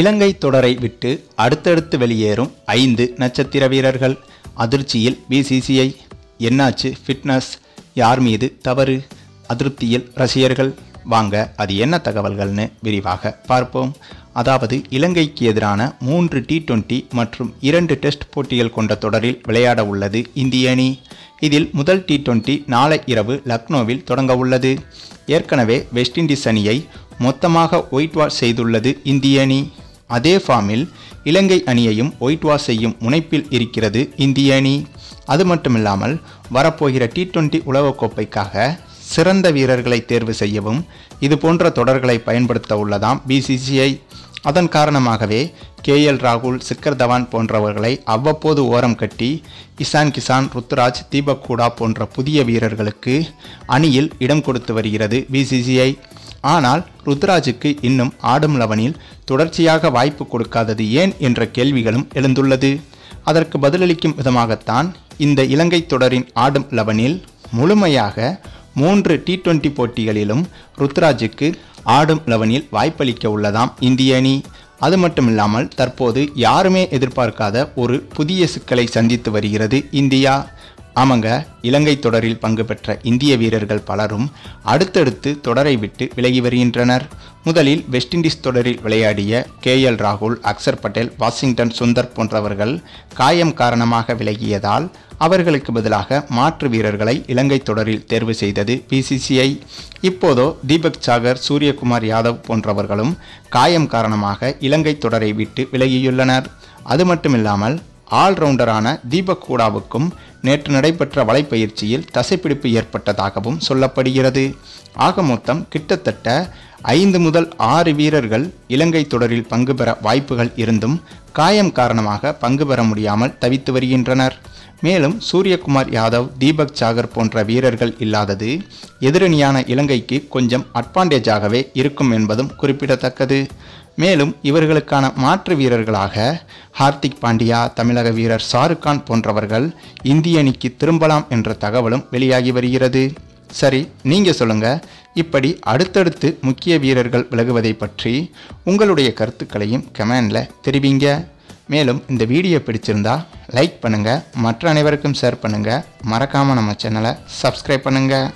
இலங்கை தொடரை விட்டு அடுத்தடுத்து வெளியேறும் ஐந்து நட்சத்திர வீரர்கள். அதிர்ச்சியில் பிசிசிஐ என்னாச்சு ஃபிட்னஸ் யார் மீது தவறு? அதிருப்தியில் ரசிகர்கள். வாங்க அது என்ன தகவல்கள்னு விரிவாக பார்ப்போம். அதாவது இலங்கைக்கு எதிரான மூன்று டி டுவெண்ட்டி மற்றும் இரண்டு டெஸ்ட் போட்டிகள் கொண்ட தொடரில் விளையாட உள்ளது இந்திய அணி. இதில் முதல் டி டுவெண்ட்டி நாளை இரவு லக்னோவில் தொடங்க உள்ளது. ஏற்கனவே வெஸ்ட் இண்டீஸ் அணியை மொத்தமாக ஒயிட் வாஷ் செய்துள்ளது இந்திய அணி. அதே ஃபார்மில் இலங்கை அணியையும் ஒயிட் வாஷ் செய்யும் முனைப்பில் இருக்கிறது இந்திய அணி. அது மட்டுமில்லாமல் வரப்போகிற டி டுவெண்ட்டி உலகக்கோப்பைக்காக சிறந்த வீரர்களை தேர்வு செய்யவும் இது போன்ற தொடர்களை பயன்படுத்த உள்ளதாம் பிசிசிஐ அதன் காரணமாகவே கே எல் ராகுல் சிக்கர் தவான் போன்றவர்களை அவ்வப்போது ஓரம் கட்டி இசான் கிசான் ருத்ராஜ் தீபக் கூடா போன்ற புதிய வீரர்களுக்கு அணியில் இடம் கொடுத்து வருகிறது பிசிசிஐ ஆனால் ருத்ராஜுக்கு இன்னும் ஆடும் லெவனில் தொடர்ச்சியாக வாய்ப்பு கொடுக்காதது ஏன் என்ற கேள்விகளும் எழுந்துள்ளது. அதற்கு பதிலளிக்கும் விதமாகத்தான் இந்த இலங்கை தொடரின் ஆடும் லெவனில் முழுமையாக மூன்று டி டுவெண்டி போட்டிகளிலும் ருத்ராஜுக்கு ஆடும் லெவனில் வாய்ப்பளிக்க உள்ளதாம் இந்திய அணி. அது மட்டுமில்லாமல் தற்போது யாருமே எதிர்பார்க்காத ஒரு புதிய சிக்கலை சந்தித்து வருகிறது இந்தியா. ஆமாங்க. இலங்கை தொடரில் பங்கு பெற்ற இந்திய வீரர்கள் பலரும் அடுத்தடுத்து தொடரை விட்டு விலகி வருகின்றனர். முதலில் வெஸ்ட் இண்டீஸ் தொடரில் விளையாடிய கே எல் ராகுல் அக்சர் பட்டேல் வாஷிங்டன் சுந்தர் போன்றவர்கள் காயம் காரணமாக விலகியதால் அவர்களுக்கு பதிலாக மாற்று வீரர்களை இலங்கை தொடரில் தேர்வு செய்தது பிசிசிஐ இப்போதோ தீபக் சாகர் சூரியகுமார் யாதவ் போன்றவர்களும் காயம் காரணமாக இலங்கை தொடரை விட்டு விலகியுள்ளனர். அது மட்டுமில்லாமல் ஆல்ரவுண்டரான தீபக் கூடாவுக்கும் நேற்று நடைபெற்ற வலைப்பயிற்சியில் தசைப்பிடிப்பு ஏற்பட்டதாகவும் சொல்லப்படுகிறது. ஆக மொத்தம் கிட்டத்தட்ட ஐந்து முதல் ஆறு வீரர்கள் இலங்கை தொடரில் பங்கு பெற வாய்ப்புகள் இருந்தும் காயம் காரணமாக பங்கு பெற முடியாமல் தவித்து வருகின்றனர். மேலும் சூரியகுமார் யாதவ் தீபக் சாகர் போன்ற வீரர்கள் இல்லாதது எதிரணியான இலங்கைக்கு கொஞ்சம் அட்வான்டேஜாகவே இருக்கும் என்பதும் குறிப்பிடத்தக்கது. மேலும் இவர்களுக்கான மாற்று வீரர்களாக ஹார்திக் பாண்டியா தமிழக வீரர் ஷாருக்கான் போன்றவர்கள் இந்திய அணிக்கு திரும்பலாம் என்ற தகவலும் வெளியாகி வருகிறது. சரி நீங்கள் சொல்லுங்கள் இப்படி அடுத்தடுத்து முக்கிய வீரர்கள் விலகுவதை பற்றி உங்களுடைய கருத்துக்களையும் கமெண்டில் தெரிவிங்க. மேலும் இந்த வீடியோ பிடிச்சிருந்தா லைக் பண்ணுங்கள் மற்ற அனைவருக்கும் ஷேர் பண்ணுங்கள் மறக்காமல் நம்ம சேனலை சப்ஸ்கிரைப் பண்ணுங்கள்